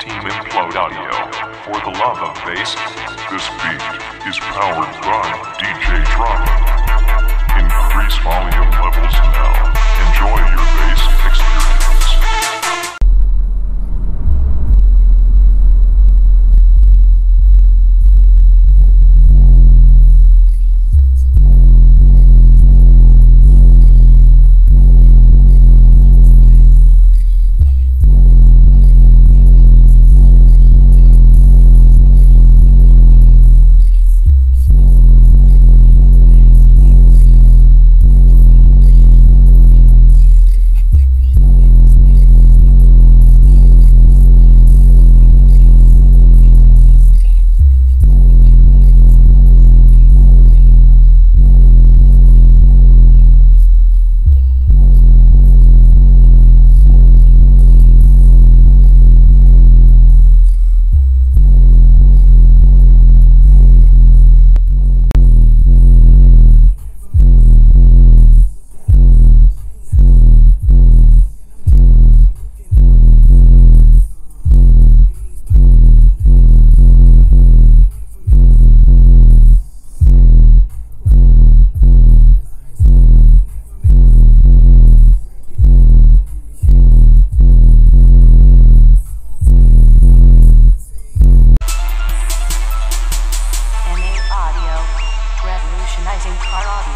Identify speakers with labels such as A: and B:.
A: Team Implode Audio. For the love of bass, this beat is powered by DJ Drop.
B: Revolutionizing car audio.